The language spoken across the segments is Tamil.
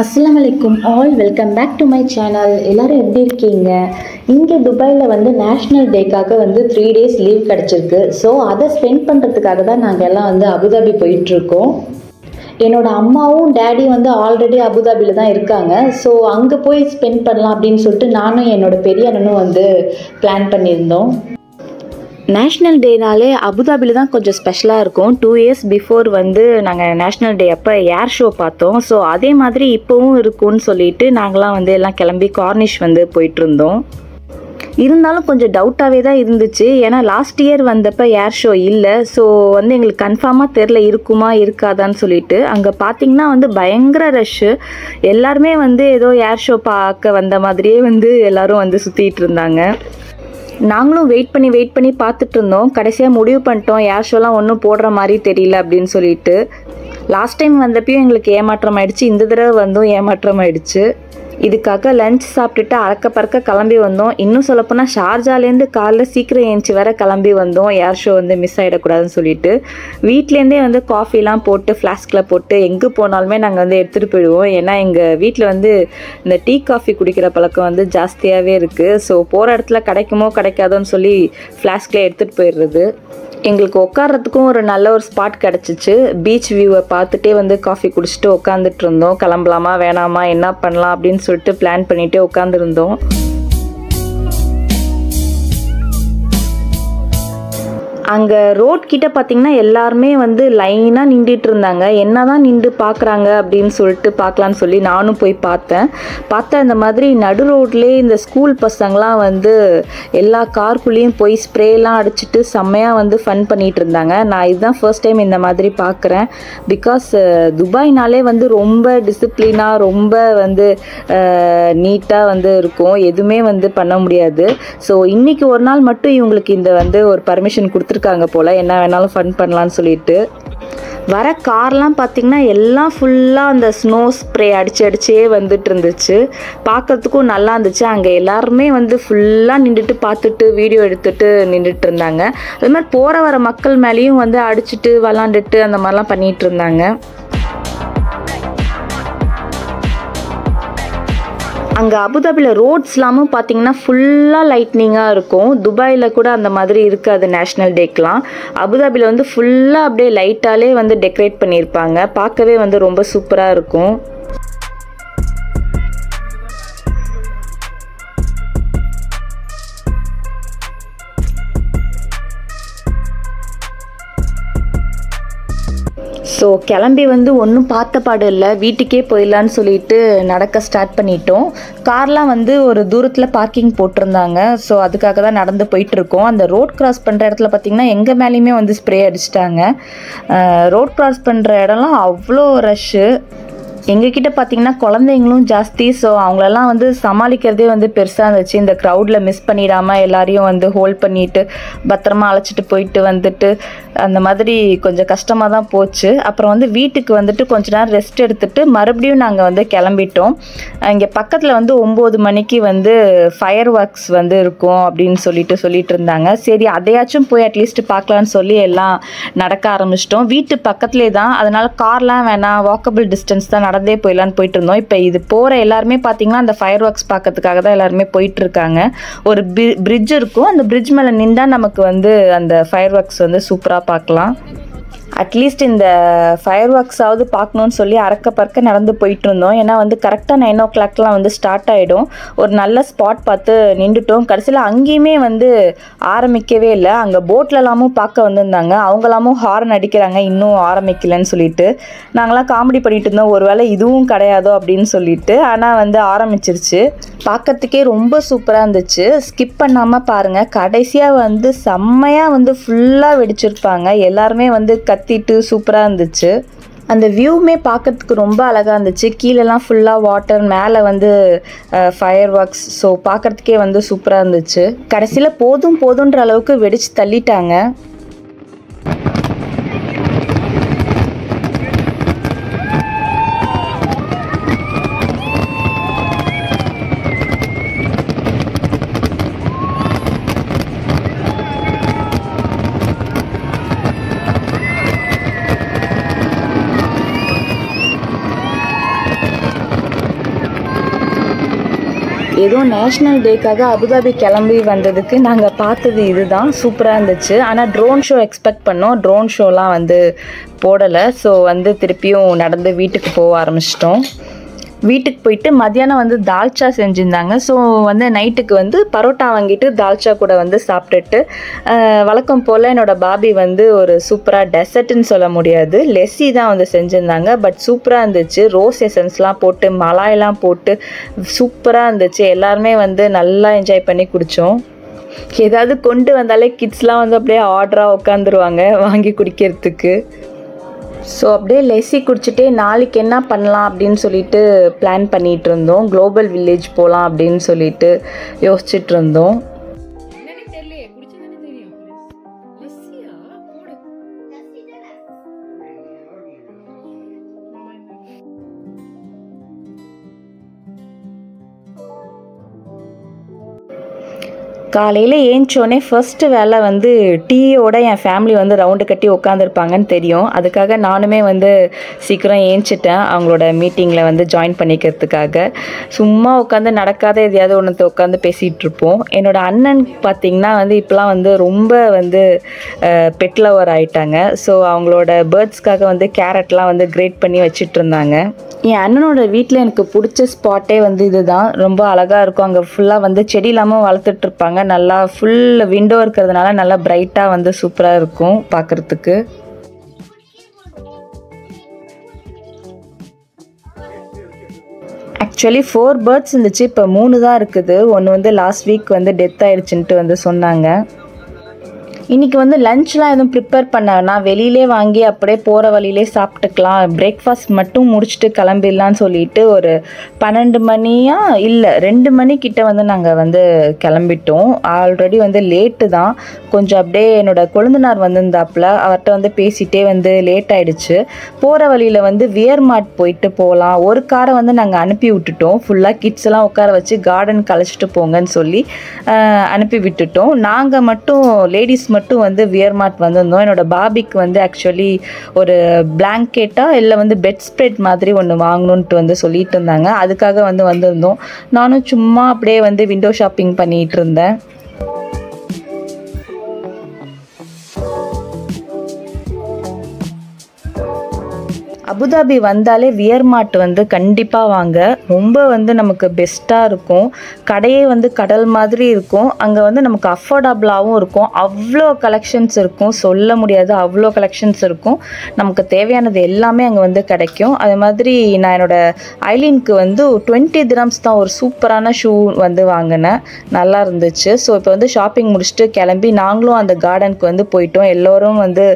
அஸ்லாம் அலைக்கும் all welcome back to my channel. எல்லோரும் எப்படி இருக்கீங்க? இங்கே துபாயில் வந்து நேஷ்னல் டேக்காக வந்து த்ரீ டேஸ் லீவ் கிடச்சிருக்கு. ஸோ அதை ஸ்பெண்ட் பண்ணுறதுக்காக தான் நாங்கள் எல்லாம் வந்து அபுதாபி போயிட்டுருக்கோம். என்னோட அம்மாவும் டேடி வந்து ஆல்ரெடி அபுதாபியில் தான் இருக்காங்க. ஸோ அங்கே போய் ஸ்பெண்ட் பண்ணலாம் அப்படின்னு சொல்லிட்டு நானும் என்னோட பெரிய அண்ணனும் வந்து பிளான் பண்ணியிருந்தோம். நேஷ்னல் டேனாலே அபுதாபியில் தான் கொஞ்சம் ஸ்பெஷலாக இருக்கும். டூ இயர்ஸ் பிஃபோர் வந்து நாங்கள் நேஷ்னல் டே அப்போ ஏர் ஷோ பார்த்தோம். ஸோ அதே மாதிரி இப்போவும் இருக்கும்னு சொல்லிட்டு நாங்களாம் வந்து எல்லாம் கிளம்பி கார்னிஷ் வந்து போயிட்டுருந்தோம். இருந்தாலும் கொஞ்சம் டவுட்டாகவே தான் இருந்துச்சு. ஏன்னா லாஸ்ட் இயர் வந்தப்போ ஏர் ஷோ இல்லை. ஸோ வந்து எங்களுக்கு கன்ஃபார்மாக தெரில இருக்குமா இருக்காதான்னு சொல்லிட்டு. அங்கே பார்த்தீங்கன்னா வந்து பயங்கர ரஷ்ஷு எல்லாருமே வந்து ஏதோ ஏர் ஷோ பார்க்க வந்த மாதிரியே வந்து எல்லோரும் வந்து சுற்றிட்டு இருந்தாங்க. நாங்களும் வெயிட் பண்ணி வெயிட் பண்ணி பார்த்துட்டு இருந்தோம் கடைசியாக முடிவு பண்ணிட்டோம். ஏர் ஷோலாம் ஒன்றும் போடுற மாதிரி தெரியல அப்படின்னு சொல்லிட்டு. லாஸ்ட் டைம் வந்தப்பயும் எங்களுக்கு ஏமாற்றம் ஆயிடுச்சு. இந்த தடவை வந்தும் ஏமாற்றம் ஆயிடுச்சு. இதுக்காக லஞ்ச் சாப்பிட்டுட்டு அறக்க பறக்க கிளம்பி வந்தோம். இன்னும் சொல்லப்போனால் ஷார்ஜாலேருந்து காலைல சீக்கிரம் ஏஞ்சி வர கிளம்பி வந்தோம். ஏர் ஷோ வந்து மிஸ் ஆகிடக்கூடாதுன்னு சொல்லிட்டு. வீட்லேருந்தே வந்து காஃபிலாம் போட்டு ஃப்ளாஸ்கில் போட்டு எங்கே போனாலுமே நாங்கள் வந்து எடுத்துகிட்டு போயிடுவோம். ஏன்னா எங்கள் வீட்டில் வந்து இந்த டீ காஃபி குடிக்கிற பழக்கம் வந்து ஜாஸ்தியாகவே இருக்குது ஸோ போகிற இடத்துல கிடைக்குமோ கிடைக்காதோன்னு சொல்லி ஃப்ளாஸ்கில் எடுத்துகிட்டு போயிடுறது. எங்களுக்கு உட்கார்றதுக்கும் ஒரு நல்ல ஒரு ஸ்பாட் கிடச்சிச்சு. பீச் வியூவை பார்த்துட்டே வந்து காஃபி குடிச்சிட்டு உட்காந்துட்டு இருந்தோம். கிளம்பலாமா வேணாமா என்ன பண்ணலாம் அப்படின்னு சொல்லிட்டு பிளான் பண்ணிகிட்டே உட்காந்துருந்தோம் அங்கே ரோட் கிட்ட பார்த்தீங்கன்னா எல்லாருமே வந்து லைனாக நின்றுட்டு இருந்தாங்க. என்ன தான் நின்று பார்க்குறாங்க அப்படின்னு சொல்லிட்டு பார்க்கலான்னு சொல்லி நானும் போய் பார்த்தேன். பார்த்தா இந்த மாதிரி நடு ரோட்லேயே இந்த ஸ்கூல் பசங்களாம் வந்து எல்லா கார்க்குள்ளேயும் போய் ஸ்ப்ரேலாம் அடிச்சுட்டு செம்மையாக வந்து ஃபன் பண்ணிகிட்டு இருந்தாங்க. நான் இதுதான் ஃபர்ஸ்ட் டைம் இந்த மாதிரி பார்க்குறேன் பிகாஸ் துபாய்னாலே வந்து ரொம்ப டிசிப்ளினாக ரொம்ப வந்து நீட்டாக வந்து இருக்கும். எதுவுமே வந்து பண்ண முடியாது. ஸோ இன்றைக்கி ஒரு நாள் மட்டும் இவங்களுக்கு இந்த வந்து ஒரு பர்மிஷன் பார்த்துருக்காங்க போல். என்ன வேணாலும் ஃபன் பண்ணலான்னு சொல்லிட்டு. வர கார்லாம் பார்த்திங்கன்னா எல்லாம் ஃபுல்லாக அந்த ஸ்னோ ஸ்ப்ரே அடிச்சு அடிச்சே வந்துட்டு இருந்துச்சு. பார்க்கறதுக்கும் நல்லா இருந்துச்சு. அங்கே எல்லாருமே வந்து ஃபுல்லாக நின்றுட்டு பார்த்துட்டு வீடியோ எடுத்துட்டு நின்றுட்டு இருந்தாங்க. அது மாதிரி போகிற வர மக்கள் மேலேயும் வந்து அடிச்சுட்டு விளாண்டுட்டு அந்த மாதிரிலாம் பண்ணிகிட்டு இருந்தாங்க. அங்கே அபுதாபியில் ரோட்ஸ்லாமும் பார்த்தீங்கன்னா ஃபுல்லாக லைட்னிங்காக இருக்கும். துபாயில் கூட அந்த மாதிரி இருக்காது நேஷ்னல் டேக்கெலாம் அபுதாபியில் வந்து ஃபுல்லாக அப்படியே லைட்டாலே வந்து டெக்கரேட் பண்ணியிருப்பாங்க பார்க்கவே வந்து ரொம்ப சூப்பராக இருக்கும். ஸோ கிளம்பி வந்து ஒன்றும் பார்த்த பாடு இல்லை. வீட்டுக்கே போயிடலான்னு சொல்லிட்டு நடக்க ஸ்டார்ட் பண்ணிட்டோம். கார்லாம் வந்து ஒரு தூரத்தில் பார்க்கிங் போட்டிருந்தாங்க. ஸோ அதுக்காக தான் நடந்து போயிட்டுருக்கோம். அந்த ரோட் கிராஸ் பண்ணுற இடத்துல பார்த்திங்கன்னா எங்கள் மேலேயுமே வந்து ஸ்ப்ரே அடிச்சிட்டாங்க. ரோட் கிராஸ் பண்ணுற இடம்லாம் அவ்வளோ ரஷ்ஷு எங்ககிட்ட பார்த்தீங்கன்னா குழந்தைங்களும் ஜாஸ்தி ஸோ அவங்களெல்லாம் வந்து சமாளிக்கிறதே வந்து பெருசாக இருந்துச்சு. இந்த க்ரௌடில் மிஸ் பண்ணிடாமல் எல்லாரையும் வந்து ஹோல்ட் பண்ணிட்டு பத்திரமா அழைச்சிட்டு போயிட்டு வந்துட்டு அந்த மாதிரி கொஞ்சம் கஷ்டமாக தான் போச்சு. அப்புறம் வந்து வீட்டுக்கு வந்துட்டு கொஞ்ச நேரம் ரெஸ்ட் எடுத்துட்டு மறுபடியும் நாங்கள் வந்து கிளம்பிட்டோம். இங்கே பக்கத்தில் வந்து ஒம்பது மணிக்கு வந்து ஃபயர் ஒர்க்ஸ் வந்து இருக்கும் அப்படின்னு சொல்லிட்டு சொல்லிட்டு இருந்தாங்க. சரி அதையாச்சும் போய் அட்லீஸ்ட் பார்க்கலான்னு சொல்லி எல்லாம் நடக்க ஆரம்பிச்சிட்டோம். வீட்டு பக்கத்துலேயே தான் அதனால் கார்லாம் வேணாம் வாக்கபிள் டிஸ்டன்ஸ் தான் நடந்தே போயிடலான்னு போயிட்டு இருந்தோம் இப்போ இது போகிற எல்லாருமே பார்த்தீங்கன்னா அந்த ஃபயர் ஒர்க்ஸ் பார்க்கறதுக்காக தான் எல்லாருமே போயிட்டு இருக்காங்க ஒரு பிரிட்ஜ் இருக்கும். அந்த பிரிட்ஜ் மேலே நின்றா நமக்கு வந்து அந்த ஃபயர் ஒர்க்ஸ் வந்து சூப்பராக பார்க்கலாம். அட்லீஸ்ட் இந்த ஃபயர் ஒர்க்ஸாவது பார்க்கணுன்னு சொல்லி அறக்க பறக்க நடந்து போயிட்டு இருந்தோம் ஏன்னா வந்து கரெக்டாக நைன் ஓ கிளாக்லாம் வந்து ஸ்டார்ட் ஆகிடும் ஒரு நல்ல ஸ்பாட் பார்த்து நின்றுட்டோம். கடைசியில் அங்கேயுமே வந்து ஆரம்பிக்கவே இல்லை. அங்கே போட்லலாமும் பார்க்க வந்திருந்தாங்க. அவங்களாமும் ஹார்ன் அடிக்கிறாங்க. இன்னும் ஆரம்பிக்கலன்னு சொல்லிட்டு. நாங்களாம் காமெடி பண்ணிட்டு இருந்தோம். ஒருவேளை இதுவும் கிடையாதோ அப்படின்னு சொல்லிட்டு. ஆனால் வந்து ஆரம்பிச்சிருச்சு. பார்க்கறதுக்கே ரொம்ப சூப்பராக இருந்துச்சு. ஸ்கிப் பண்ணாமல் பாருங்கள் கடைசியாக வந்து செம்மையாக வந்து ஃபுல்லாக வெடிச்சிருப்பாங்க. எல்லாருமே வந்து க கத்திட்டு சூப்பராக இருந்துச்சு. அந்த வியூவுமே பார்க்கறதுக்கு ரொம்ப அழகாக இருந்துச்சு. கீழெல்லாம் ஃபுல்லாக வாட்டர் மேலே வந்து ஃபயர் ஒர்க்ஸ் ஸோ பார்க்கறதுக்கே வந்து சூப்பராக இருந்துச்சு. கடைசியில் போதும் போதுன்ற அளவுக்கு வெடித்து தள்ளிட்டாங்க. நேஷ்னல் டேக்காக அபுதாபி கிளம்பி வந்ததுக்கு நாங்கள் பார்த்தது இதுதான். சூப்பராக இருந்துச்சு. ஆனால் ட்ரோன் ஷோ எக்ஸ்பெக்ட் பண்ணோம். ட்ரோன் ஷோலாம் வந்து போடலை. ஸோ வந்து திருப்பியும் நடந்து வீட்டுக்கு போக ஆரம்பிச்சிட்டோம். வீட்டுக்கு போயிட்டு மத்தியானம் வந்து தால்ச்சா செஞ்சுருந்தாங்க. ஸோ வந்து நைட்டுக்கு வந்து பரோட்டா வாங்கிட்டு தால்ச்சா கூட வந்து சாப்பிட்டுட்டு வழக்கம் போல் என்னோடய பாபி வந்து ஒரு சூப்பராக டெசர்ட்னு சொல்ல முடியாது. லெஸ்ஸி தான் வந்து செஞ்சுருந்தாங்க. பட் சூப்பராக இருந்துச்சு. ரோஸ் எசன்ஸ்லாம் போட்டு மலாயெல்லாம் போட்டு சூப்பராக இருந்துச்சு. எல்லாருமே வந்து நல்லா என்ஜாய் பண்ணி குடித்தோம் ஏதாவது கொண்டு வந்தாலே கிட்ஸ்லாம் வந்து அப்படியே ஆர்டராக உட்காந்துருவாங்க வாங்கி குடிக்கிறதுக்கு. ஸோ அப்படியே லெஸ்ஸி குடிச்சிட்டே நாளைக்கு என்ன பண்ணலாம் அப்படின்னு சொல்லிட்டு பிளான் பண்ணிகிட்டு இருந்தோம். குளோபல் வில்லேஜ் போகலாம் அப்படின்னு சொல்லிட்டு யோசிச்சுட்டு இருந்தோம். காலையில் ஏஞ்சோடனே ஃபர்ஸ்ட்டு வேலை வந்து டீயோட என் ஃபேமிலி வந்து ரவுண்டு கட்டி உட்காந்துருப்பாங்கன்னு தெரியும். அதுக்காக நானுமே வந்து சீக்கிரம் ஏஞ்சிட்டேன் அவங்களோட மீட்டிங்கில் வந்து ஜாயின் பண்ணிக்கிறதுக்காக. சும்மா உட்காந்து நடக்காத எதையாவது ஒன்றத்தை உட்காந்து பேசிகிட்டு இருப்போம். என்னோட அண்ணன் பார்த்திங்கன்னா வந்து இப்போலாம் வந்து ரொம்ப வந்து பெட் லவர் ஆயிட்டாங்க. ஸோ அவங்களோட பேர்ட்ஸ்க்காக வந்து கேரட்லாம் வந்து கிரேட் பண்ணி வச்சுட்டு இருந்தாங்க. என் அண்ணனோட வீட்டில் எனக்கு பிடிச்ச ஸ்பாட்டே வந்து இதுதான். ரொம்ப அழகாக இருக்கும். அங்கே ஃபுல்லாக வந்து செடி இல்லாமல் வளர்த்துட்ருப்பாங்க நல்லா ஃபுல் விண்டோ இருக்கிறதுனால நல்லா பிரைட்டாக வந்து சூப்பராக இருக்கும் பார்க்குறதுக்கு ஆக்சுவலி ஃபோர் பேர்ட்ஸ் இருந்துச்சு இப்போ மூணு தான் இருக்குது. ஒன்று வந்து லாஸ்ட் வீக் வந்து டெத் ஆயிடுச்சுன்ட்டு வந்து சொன்னாங்க. இன்னைக்கு வந்து லஞ்ச்லாம் எதுவும் ப்ரிப்பேர் பண்ண வெளியிலே வாங்கி அப்படியே போகிற வழியிலே சாப்பிட்டுக்கலாம். பிரேக்ஃபாஸ்ட் மட்டும் முடிச்சுட்டு கிளம்பிடலான்னு சொல்லிட்டு ஒரு பன்னெண்டு மணியாக இல்லை ரெண்டு மணிக்கிட்ட வந்து நாங்கள் வந்து கிளம்பிட்டோம். ஆல்ரெடி வந்து லேட்டு தான். கொஞ்சம் அப்படியே என்னோட கொழுந்தனார் வந்திருந்தாப்புல அவர்கிட்ட வந்து பேசிகிட்டே வந்து லேட் ஆகிடுச்சு போகிற வழியில் வந்து வியர்மார்ட் போயிட்டு போகலாம் ஒரு காரை வந்து நாங்கள் அனுப்பி விட்டுட்டோம். ஃபுல்லாக கிட்ஸ் எல்லாம் உட்கார வச்சு கார்டன் கழிச்சிட்டு போங்கன்னு சொல்லி அனுப்பி விட்டுட்டோம். நாங்கள் மட்டும் லேடிஸ் மட்டும் வந்து வியர்மார்ட் வந்திருந்தோம். என்னோட பாபிக்கு வந்து ஆக்சுவலி ஒரு பிளாங்கெட்டாக இல்லை வந்து பெட் ஸ்ப்ரெட் மாதிரி ஒன்று வாங்கணுன்ட்டு வந்து சொல்லிட்டு இருந்தாங்க. அதுக்காக வந்து வந்திருந்தோம். நானும் சும்மா அப்படியே வந்து விண்டோ ஷாப்பிங் பண்ணிகிட்டு இருந்தேன். அபுதாபி வந்தாலே வியர்மார்ட் வந்து கண்டிப்பாக வாங்க. ரொம்ப வந்து நமக்கு பெஸ்ட்டாக இருக்கும். கடையே வந்து கடல் மாதிரி இருக்கும். அங்கே வந்து நமக்கு அஃபோர்டபுளாகவும் இருக்கும். அவ்வளோ கலெக்ஷன்ஸ் இருக்கும். சொல்ல முடியாது அவ்வளோ கலெக்ஷன்ஸ் இருக்கும். நமக்கு தேவையானது எல்லாமே அங்கே வந்து கிடைக்கும். அது மாதிரி நான் என்னோட ஐலினுக்கு வந்து டுவெண்ட்டி திரம்ஸ் தான் ஒரு சூப்பரான ஷூ வந்து வாங்கினேன். நல்லா இருந்துச்சு. ஸோ இப்போ வந்து ஷாப்பிங் முடிச்சுட்டு கிளம்பி நாங்களும் அந்த கார்டனுக்கு வந்து போயிட்டோம். எல்லோரும் வந்து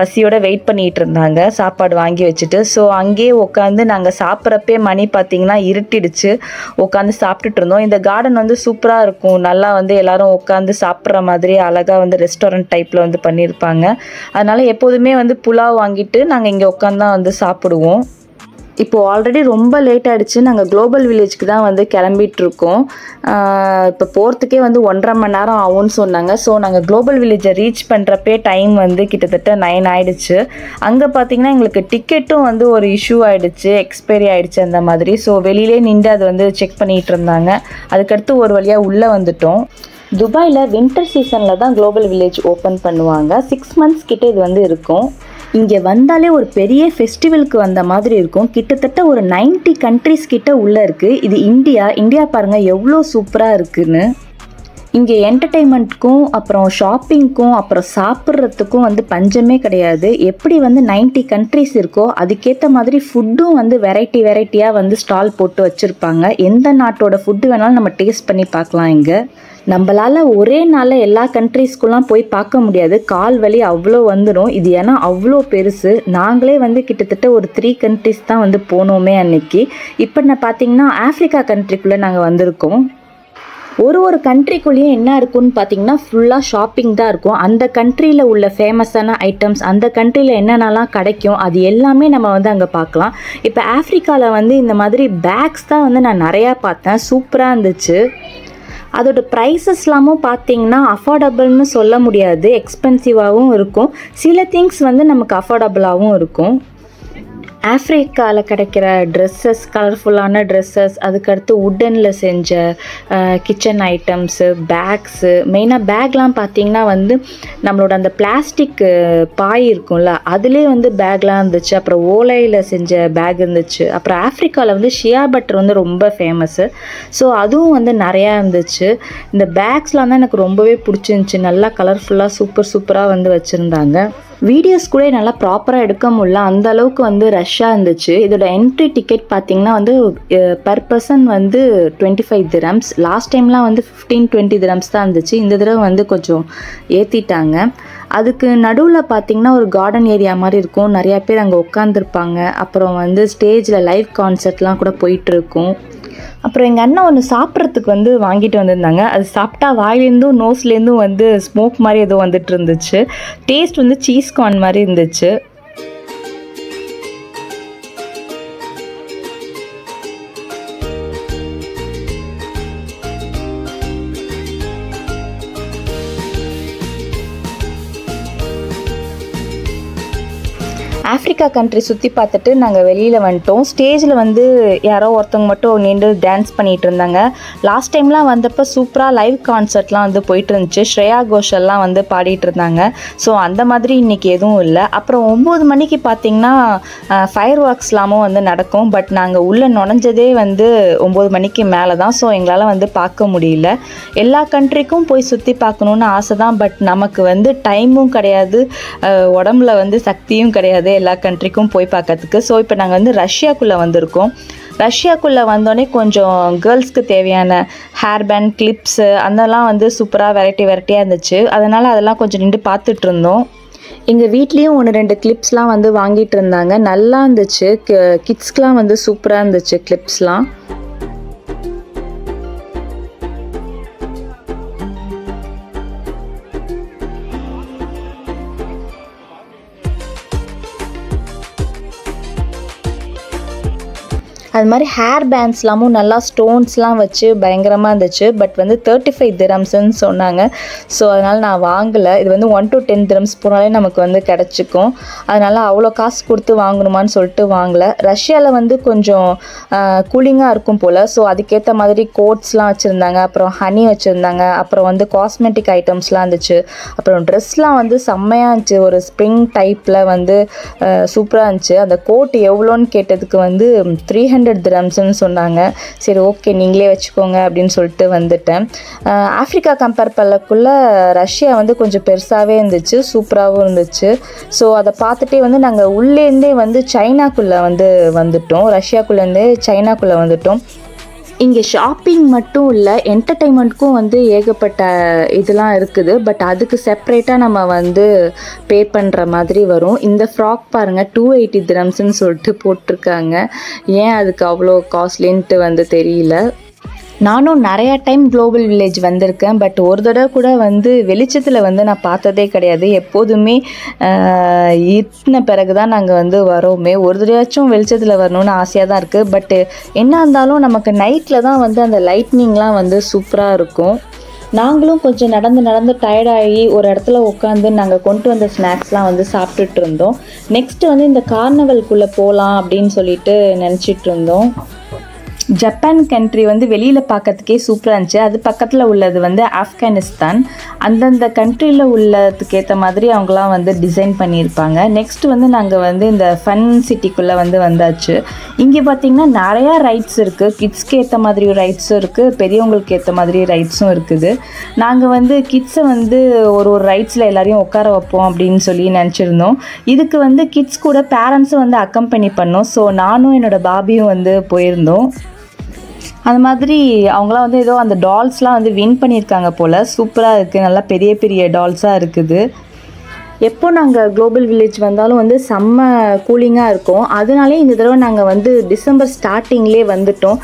பசியோட வெயிட் பண்ணிகிட்டு இருந்தாங்க. சாப்பாடு வாங்கி வச்சுட்டு ஸோ அங்கேயே உட்காந்து நாங்கள் சாப்பிட்றப்பே மணி பார்த்திங்கன்னா இருட்டிடுச்சு. உட்காந்து சாப்பிட்டுட்டு இருந்தோம். இந்த கார்டன் வந்து சூப்பராக இருக்கும். நல்லா வந்து எல்லோரும் உட்காந்து சாப்பிட்ற மாதிரி அழகாக வந்து ரெஸ்டாரண்ட் டைப்பில் வந்து பண்ணியிருப்பாங்க அதனால் எப்போதுமே வந்து புலாவ் வாங்கிட்டு நாங்கள் இங்கே உட்காந்து தான் வந்து சாப்பிடுவோம். இப்போ ஆல்ரெடி ரொம்ப லேட் ஆகிடுச்சு நாங்கள் குளோபல் வில்லேஜ்க்கு தான் வந்து கிளம்பிகிட்ருக்கோம் இப்போ போகிறதுக்கே வந்து ஒன்றரை மணி நேரம் ஆகும்னு சொன்னாங்க. ஸோ நாங்கள் குளோபல் வில்லேஜை ரீச் பண்ணுறப்பே டைம் வந்து கிட்டத்தட்ட நைன் ஆகிடுச்சு அங்கே பார்த்தீங்கன்னா எங்களுக்கு டிக்கெட்டும் வந்து ஒரு இஷ்யூ ஆகிடுச்சு எக்ஸ்பைரி ஆகிடுச்சு அந்த மாதிரி. ஸோ வெளியிலே நின்று அது வந்து செக் பண்ணிகிட்டு இருந்தாங்க. அதுக்கடுத்து ஒரு வழியாக உள்ளே வந்துட்டோம். துபாயில் வின்டர் சீசனில் தான் குளோபல் வில்லேஜ் ஓப்பன் பண்ணுவாங்க. சிக்ஸ் மந்த்ஸ் கிட்டே இது வந்து இருக்கும். இங்கே வந்தாலே ஒரு பெரிய ஃபெஸ்டிவலுக்கு வந்த மாதிரி இருக்கும். கிட்டத்தட்ட ஒரு 90 கண்ட்ரிஸ் கிட்ட உள்ளே இருக்குது இது இந்தியா. இந்தியா பாருங்கள் எவ்வளோ சூப்பராக இருக்குன்னு. இங்கே என்டர்டெயின்மெண்ட்க்கும் அப்புறம் ஷாப்பிங்க்கும் அப்புறம் சாப்பிட்றதுக்கும் வந்து பஞ்சமே கிடையாது. எப்படி வந்து 90 கண்ட்ரிஸ் இருக்கோ அதுக்கேற்ற மாதிரி ஃபுட்டும் வந்து வெரைட்டி வெரைட்டியாக வந்து ஸ்டால் போட்டு வச்சுருப்பாங்க. எந்த நாட்டோட ஃபுட்டு வேணாலும் நம்ம டேஸ்ட் பண்ணி பார்க்கலாம் இங்கே. நம்மளால் ஒரே நாளில் எல்லா கண்ட்ரீஸ்க்குலாம் போய் பார்க்க முடியாது. கால் வலி அவ்வளோ வந்துடும் இது ஏன்னா அவ்வளோ பெருசு. நாங்களே வந்து கிட்டத்தட்ட ஒரு த்ரீ கண்ட்ரிஸ் தான் வந்து போனோமே அன்னைக்கு. இப்போ நான் பார்த்தீங்கன்னா ஆஃப்ரிக்கா கண்ட்ரிக்குள்ளே நாங்கள் வந்திருக்கோம். ஒரு ஒரு கண்ட்ரிக்குள்ளேயும் என்ன இருக்கும்னு பார்த்தீங்கன்னா ஃபுல்லாக ஷாப்பிங் தான் இருக்கும். அந்த கண்ட்ரியில் உள்ள ஃபேமஸான ஐட்டம்ஸ் அந்த கண்ட்ரியில் என்னென்னலாம் கிடைக்கும் அது எல்லாமே நம்ம வந்து அங்கே பார்க்கலாம். இப்போ ஆஃப்ரிக்காவில் வந்து இந்த மாதிரி பேக்ஸ் தான் வந்து நான் நிறையா பார்த்தேன். சூப்பராக இருந்துச்சு. அதோட ப்ரைஸஸ்லாமும் பார்த்தீங்கன்னா அஃபோர்டபுள்னு சொல்ல முடியாது. எக்ஸ்பென்சிவாகவும் இருக்கும். சில திங்ஸ் வந்து நமக்கு அஃபோர்டபுளாகவும் இருக்கும். ஆஃப்ரிக்காவில் கிடைக்கிற ட்ரெஸ்ஸஸ் கலர்ஃபுல்லான ட்ரெஸ்ஸஸ் அதுக்கடுத்து உட்டனில் செஞ்ச கிச்சன் ஐட்டம்ஸு பேக்ஸு மெயினாக பேக்லாம் பார்த்திங்கன்னா வந்து நம்மளோட அந்த பிளாஸ்டிக் பாய் இருக்கும்ல அதுலேயே வந்து பேக்லாம் இருந்துச்சு. அப்புறம் ஓலையில் செஞ்ச பேக் இருந்துச்சு. அப்புறம் ஆஃப்ரிக்காவில் வந்து ஷியா பட்டர் வந்து ரொம்ப ஃபேமஸ்ஸு ஸோ அதுவும் வந்து நிறையா இருந்துச்சு. இந்த பேக்ஸ்லாம் தான் எனக்கு ரொம்பவே பிடிச்சிருந்துச்சி. நல்லா கலர்ஃபுல்லாக சூப்பர் சூப்பராக வந்து வச்சுருந்தாங்க. வீடியோஸ் கூட நல்லா ப்ராப்பராக எடுக்க முடியல. அந்த அளவுக்கு வந்து ரஷ்ஷாக இருந்துச்சு. இதோட என்ட்ரி டிக்கெட் பார்த்தீங்கன்னா வந்து பர் பர்சன் வந்து டுவெண்ட்டி ஃபைவ் திரம்ஸ் லாஸ்ட் டைம்லாம் வந்து ஃபிஃப்டீன் டுவெண்ட்டி திரம்ஸ் தான் இருந்துச்சு. இந்த தடவை வந்து கொஞ்சம் ஏற்றிட்டாங்க அதுக்கு நடுவில் பார்த்தீங்கன்னா ஒரு கார்டன் ஏரியா மாதிரி இருக்கும். நிறையா பேர் அங்கே உட்காந்துருப்பாங்க அப்புறம் வந்து ஸ்டேஜில் லைவ் கான்சர்ட்லாம் கூட போயிட்டுருக்கும் அப்புறம் எங்கள் அண்ணன் ஒன்று சாப்பிட்றதுக்கு வந்து வாங்கிட்டு வந்திருந்தாங்க. அது சாப்பிட்டா வாயிலேருந்தும் நோஸ்லேருந்தும் வந்து ஸ்மோக் மாதிரி ஏதோ வந்துட்டு இருந்துச்சு. டேஸ்ட் வந்து சீஸ் கார்ன் மாதிரி இருந்துச்சு. ஆஃப்ரிக்கா கண்ட்ரி சுற்றி பார்த்துட்டு நாங்கள் வெளியில் வந்துட்டோம். ஸ்டேஜில் வந்து யாரோ ஒருத்தவங்க மட்டும் நின்று டான்ஸ் பண்ணிகிட்டு இருந்தாங்க. லாஸ்ட் டைம்லாம் வந்தப்போ சூப்பராக லைவ் கான்சர்ட்லாம் வந்து போயிட்டு இருந்துச்சு. ஸ்ரேயா கோஷல்லாம் வந்து பாடிட்டு இருந்தாங்க. ஸோ அந்த மாதிரி இன்றைக்கி எதுவும் இல்லை. அப்புறம் ஒம்பது மணிக்கு பார்த்தீங்கன்னா ஃபயர் ஒர்க்ஸ்லாமும் வந்து நடக்கும். பட் நாங்கள் உள்ளே நுழைஞ்சதே வந்து ஒம்பது மணிக்கு மேலே தான் ஸோ எங்களால் வந்து பார்க்க முடியல. எல்லா கண்ட்ரிக்கும் போய் சுற்றி பார்க்கணுன்னு ஆசை தான் பட் நமக்கு வந்து டைமும் கிடையாது. உடம்புல வந்து சக்தியும் கிடையாது. எல்லா கண்ட்ரிக்கும் போய் பார்க்கறதுக்கு. ஸோ இப்போ நாங்கள் வந்து ரஷ்யாக்குள்ளே வந்திருக்கோம். ரஷ்யாக்குள்ளே வந்தோடனே கொஞ்சம் கேர்ள்ஸ்க்கு தேவையான ஹேர் பேண்ட் கிளிப்ஸு அதெல்லாம் வந்து சூப்பராக வெரைட்டி வெரைட்டியாக இருந்துச்சு. அதனால் அதெல்லாம் கொஞ்சம் நின்று பார்த்துட்டு இருந்தோம். எங்கள் வீட்லேயும் ஒன்று ரெண்டு கிளிப்ஸ்லாம் வந்து வாங்கிட்டு இருந்தாங்க. நல்லா இருந்துச்சு. கிட்ஸ்க்கெலாம் வந்து சூப்பராக இருந்துச்சு கிளிப்ஸ்லாம் அது மாதிரி ஹேர் பேண்ட்ஸ்லாமும் நல்லா ஸ்டோன்ஸ்லாம் வச்சு பயங்கரமாக இருந்துச்சு. பட் வந்து தேர்ட்டி ஃபைவ் திரம்ஸ்ன்னு சொன்னாங்க. ஸோ அதனால் நான் வாங்கலை. இது வந்து ஒன் டு டென் திரம்ஸ் போனாலே நமக்கு வந்து கிடச்சிக்கும். அதனால் அவ்வளோ காசு கொடுத்து வாங்கணுமான்னு சொல்லிட்டு வாங்கலை. ரஷ்யாவில் வந்து கொஞ்சம் கூலிங்காக இருக்கும் போல். ஸோ அதுக்கேற்ற மாதிரி கோட்ஸ்லாம் வச்சுருந்தாங்க. அப்புறம் ஹனி வச்சுருந்தாங்க. அப்புறம் வந்து காஸ்மெட்டிக் ஐட்டம்ஸ்லாம் இருந்துச்சு. அப்புறம் ட்ரெஸ்லாம் வந்து செம்மையாக இருந்துச்சு. ஒரு ஸ்ப்ரிங் டைப்பில் வந்து சூப்பராக இருந்துச்சு. அந்த கோட் எவ்வளோன்னு கேட்டதுக்கு வந்து த்ரீ ஹண்ட்ரட் திரம்ஸ்னு சொன்னாங்க. சரி ஓகே நீங்களே வச்சுக்கோங்க அப்படின்னு சொல்லிட்டு வந்துட்டேன். ஆஃப்ரிக்கா கம்பேர் பண்ணக்குள்ளே ரஷ்யா வந்து கொஞ்சம் பெருசாகவே இருந்துச்சு சூப்பராகவும் இருந்துச்சு. ஸோ அதை பார்த்துட்டே வந்து நாங்கள் உள்ளேருந்தே வந்து சைனாக்குள்ளே வந்து வந்துட்டோம். ரஷ்யாக்குள்ளேருந்தே சைனாக்குள்ளே வந்துட்டோம். இங்கே ஷாப்பிங் மட்டும் இல்லை என்டர்டைன்மெண்ட்க்கும் வந்து ஏகப்பட்ட இதெல்லாம் இருக்குது. பட் அதுக்கு செப்ரேட்டாக நம்ம வந்து பே பண்ணுற மாதிரி வரும். இந்த ஃப்ராக் பாருங்கள் டூ எயிட்டி திரம்ஸ்ன்னு சொல்லிட்டு போட்டிருக்காங்க. ஏன் அதுக்கு அவ்வளோ காஸ்ட்லின்ட்டு வந்து தெரியல. நானும் நிறையா டைம் குளோபல் வில்லேஜ் வந்திருக்கேன் பட் ஒரு தடவை கூட வந்து வெளிச்சத்தில் வந்து நான் பார்த்ததே கிடையாது. எப்போதுமே ஈட்டின பிறகு தான் நாங்கள் வந்து வரோமே. ஒரு தடவையாச்சும் வெளிச்சத்தில் வரணும்னு ஆசையாக தான் இருக்குது பட்டு என்ன இருந்தாலும் நமக்கு நைட்டில் தான் வந்து அந்த லைட்னிங்லாம் வந்து சூப்பராக இருக்கும். நாங்களும் கொஞ்சம் நடந்து நடந்து டயர்டாகி ஒரு இடத்துல உட்காந்து நாங்கள் கொண்டு வந்த ஸ்நாக்ஸ்லாம் வந்து சாப்பிட்டுட்டு இருந்தோம். நெக்ஸ்ட்டு வந்து இந்த கார்னவல்குள்ளே போகலாம் அப்படின்னு சொல்லிட்டு நினச்சிட்டு இருந்தோம். ஜப்பான் கண்ட்ரி வந்து வெளியில் பார்க்கறதுக்கே சூப்பராக இருந்துச்சு. அது பக்கத்தில் உள்ளது வந்து ஆப்கானிஸ்தான் அந்தந்த கண்ட்ரியில் உள்ளதுக்கு ஏற்ற மாதிரி அவங்களாம் வந்து டிசைன் பண்ணியிருப்பாங்க. நெக்ஸ்ட் வந்து நாங்கள் வந்து இந்த ஃபன் சிட்டிக்குள்ளே வந்து வந்தாச்சு. இங்கே பார்த்திங்கன்னா நிறையா ரைட்ஸ் இருக்குது கிட்ஸ்க்கு ஏற்ற மாதிரி ரைட்ஸும் இருக்குது பெரியவங்களுக்கு ஏற்ற மாதிரி ரைட்ஸும் இருக்குது. நாங்கள் வந்து கிட்ஸை வந்து ஒரு ஒரு ரைட்ஸில் எல்லோரையும் உட்கார வைப்போம் அப்படின்னு சொல்லி நினச்சிருந்தோம். இதுக்கு வந்து கிட்ஸ் கூட பேரண்ட்ஸும் வந்து அக்கம்பெனி பண்ணோம். ஸோ நானும் என்னோடய பாபியும் வந்து போயிருந்தோம். அந்த மாதிரி அவங்களாம் வந்து ஏதோ அந்த டால்ஸ்லாம் வந்து வின் பண்ணியிருக்காங்க போல். சூப்பராக இருக்குது நல்லா பெரிய பெரிய டால்ஸாக இருக்குது. எப்போ நாங்கள் குளோபல் வில்லேஜ் வந்தாலும் வந்து செம்ம கூலிங்காக இருக்கும். அதனாலே இந்த தடவை நாங்கள் வந்து டிசம்பர் ஸ்டார்டிங்லேயே வந்துட்டோம்.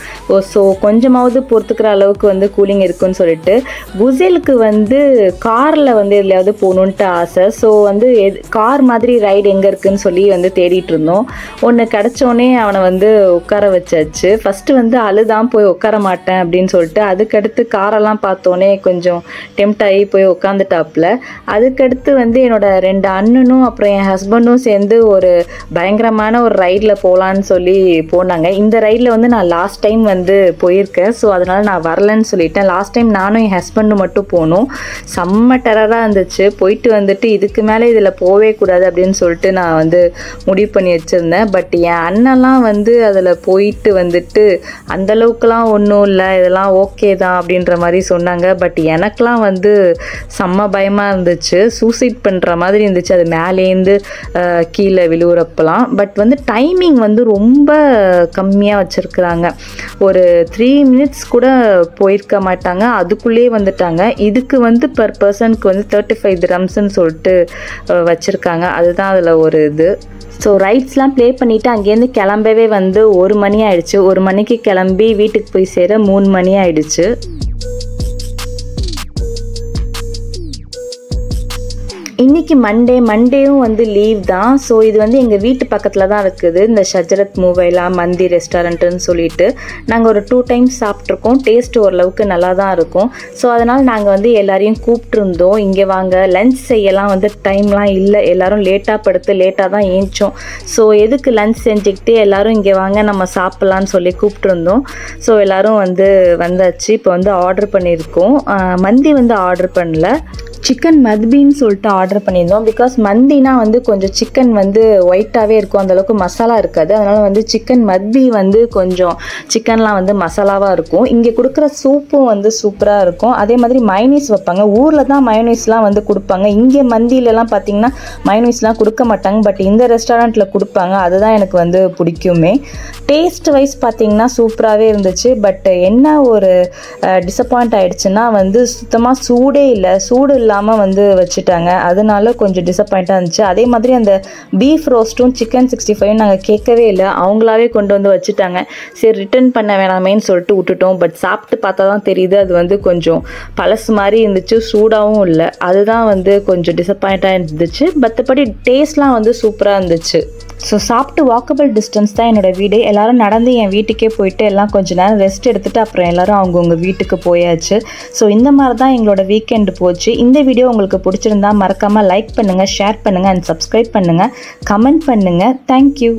ஸோ கொஞ்சமாவது பொறுத்துக்கிற அளவுக்கு வந்து கூலிங் இருக்குன்னு சொல்லிட்டு. குசேலுக்கு வந்து காரில் வந்து எதுலையாவது போகணுன்ட்டு ஆசை. ஸோ வந்து கார் மாதிரி ரைடு எங்கே இருக்குன்னு சொல்லி வந்து தேடிட்டு இருந்தோம். ஒன்று கிடச்சோன்னே அவனை வந்து உட்கார வச்சாச்சு. ஃபஸ்ட்டு வந்து அழுதான் போய் உட்கார மாட்டேன் அப்படின்னு சொல்லிட்டு அதுக்கடுத்து காரெல்லாம் பார்த்தோன்னே கொஞ்சம் டெம்ட் ஆகி போய் உட்காந்துட்டாப்புல அதுக்கடுத்து வந்து என்னோட ரெண்டு அண்ணனும் அப்புறம் என் ஹஸ்பண்டும் சேர்ந்து ஒரு பயங்கரமான ஒரு ரைடில் போகலான்னு சொல்லி போனாங்க. இந்த ரைடில் வந்து நான் லாஸ்ட் டைம் வந்து போயிருக்கேன். ஸோ அதனால் நான் வரலன்னு சொல்லிட்டேன். லாஸ்ட் டைம் நானும் என் ஹஸ்பண்டும் மட்டும் போனோம். செம்ம டெரராக இருந்துச்சு. போயிட்டு வந்துட்டு இதுக்கு மேலே இதில் போவே கூடாது அப்படின்னு சொல்லிட்டு நான் வந்து முடிவு பண்ணி வச்சுருந்தேன். பட் என் அண்ணெல்லாம் வந்து அதில் போயிட்டு வந்துட்டு அந்தளவுக்குலாம் ஒன்றும் இல்லை. இதெல்லாம் ஓகே தான் அப்படின்ற மாதிரி சொன்னாங்க. பட் எனக்கெலாம் வந்து செம்ம பயமாக இருந்துச்சு. சூசைட் பண்ணுற மாதிரி இருந்துச்சு. அது மேலேருந்து கீழே விழுவுறப்பெல்லாம் பட் வந்து டைமிங் வந்து ரொம்ப கம்மியாக வச்சுருக்குறாங்க. ஒரு த்ரீ மினிட்ஸ் கூட போயிருக்க மாட்டாங்க. அதுக்குள்ளேயே வந்துட்டாங்க. இதுக்கு வந்து பர் பர்சனுக்கு வந்து தேர்ட்டி ஃபைவ் திரம்ஸ்ன்னு சொல்லிட்டு வச்சுருக்காங்க. அதுதான் அதில் ஒரு இது. ஸோ ரைட்ஸ்லாம் ப்ளே பண்ணிவிட்டு அங்கேருந்து கிளம்பவே வந்து ஒரு மணி ஆயிடுச்சு. ஒரு மணிக்கு கிளம்பி வீட்டுக்கு போய் சேர மூணு மணி ஆயிடுச்சு. இன்னைக்கு மண்டே மண்டேவும் வந்து லீவ் தான். ஸோ இது வந்து எங்கள் வீட்டு பக்கத்தில் தான் இருக்குது. இந்த ஷஜரத் மூவைலா மந்தி ரெஸ்டாரண்ட்டுன்னு சொல்லிட்டு நாங்கள் ஒரு டூ டைம்ஸ் சாப்பிட்ருக்கோம் டேஸ்ட் ஓரளவுக்கு நல்லா தான் இருக்கும். ஸோ அதனால் நாங்கள் வந்து எல்லாரையும் கூப்பிட்ருந்தோம் இங்கே வாங்க. லஞ்ச் செய்யலாம் வந்து டைம்லாம் இல்லை. எல்லோரும் லேட்டாக படுத்து லேட்டாக தான் ஏஞ்சோம். ஸோ எதுக்கு லஞ்ச் செஞ்சுக்கிட்டு எல்லோரும் இங்கே வாங்க நம்ம சாப்பிட்லான்னு சொல்லி கூப்பிட்ருந்தோம் ஸோ எல்லோரும் வந்து வந்தாச்சு. இப்போ வந்து ஆர்டர் பண்ணியிருக்கோம். மந்தி வந்து ஆர்டர் பண்ணல. சிக்கன் மத்பின்னு சொல்லிட்டு ஆர்டர் பண்ணியிருந்தோம். பிகாஸ் மந்தினா வந்து கொஞ்சம் சிக்கன் வந்து ஒயிட்டாகவே இருக்கும். அந்தளவுக்கு மசாலா இருக்காது. அதனால் வந்து சிக்கன் மத்பி வந்து கொஞ்சம் சிக்கன்லாம் வந்து மசாலாவாக இருக்கும். இங்கே கொடுக்குற சூப்பும் வந்து சூப்பராக இருக்கும். அதே மாதிரி மைனீஸ் வைப்பாங்க. ஊரில் தான் மைனீஸ்லாம் வந்து கொடுப்பாங்க. இங்கே மந்தியிலலாம் பார்த்தீங்கன்னா மைனீஸ்லாம் கொடுக்க மாட்டாங்க. பட் இந்த ரெஸ்டாரண்ட்டில் கொடுப்பாங்க. அதுதான் எனக்கு வந்து பிடிக்குமே. டேஸ்ட் வைஸ் பார்த்தீங்கன்னா சூப்பராகவே இருந்துச்சு. பட் என்ன ஒரு டிசப்பாயிண்ட் ஆகிடுச்சுன்னா வந்து சுத்தமாக சூடே இல்லை. சூடு இல்லை இல்லாமல் வந்து வச்சுட்டாங்க. அதனால கொஞ்சம் டிசப்பாயிண்ட்டாக இருந்துச்சு. அதே மாதிரி அந்த பீஃப் ரோஸ்ட்டும் சிக்கன் சிக்ஸ்டி ஃபைவ் நாங்கள் கேட்கவே இல்லை. அவங்களாவே கொண்டு வந்து வச்சுட்டாங்க. சரி ரிட்டர்ன் பண்ண வேணாமேன்னு சொல்லிட்டு விட்டுட்டோம். பட் சாப்பிட்டு பார்த்தா தான் தெரியுது. அது வந்து கொஞ்சம் பழசு மாதிரி இருந்துச்சு. சூடாகவும் இல்லை. அதுதான் வந்து கொஞ்சம் டிசப்பாயிண்ட்டாக இருந்துச்சு. மற்றபடி டேஸ்ட்லாம் வந்து சூப்பராக இருந்துச்சு. ஸோ சாப்பிட்டு வாக்கபிள் டிஸ்டன்ஸ் தான் என்னோட வீடு. எல்லோரும் நடந்து என் வீட்டுக்கே போயிட்டு எல்லாம் கொஞ்ச நேரம் ரெஸ்ட் எடுத்துகிட்டு அப்புறம் எல்லோரும் அவங்கவுங்க வீட்டுக்கு போயாச்சு. ஸோ இந்த மாதிரி தான் எங்களோட வீக்கெண்டு போச்சு. இந்த வீடியோ உங்களுக்கு பிடிச்சிருந்தா மறக்காமல் லைக் பண்ணுங்கள் ஷேர் பண்ணுங்கள் அண்ட் சப்ஸ்கிரைப் பண்ணுங்கள் கமெண்ட் பண்ணுங்கள் தேங்க்யூ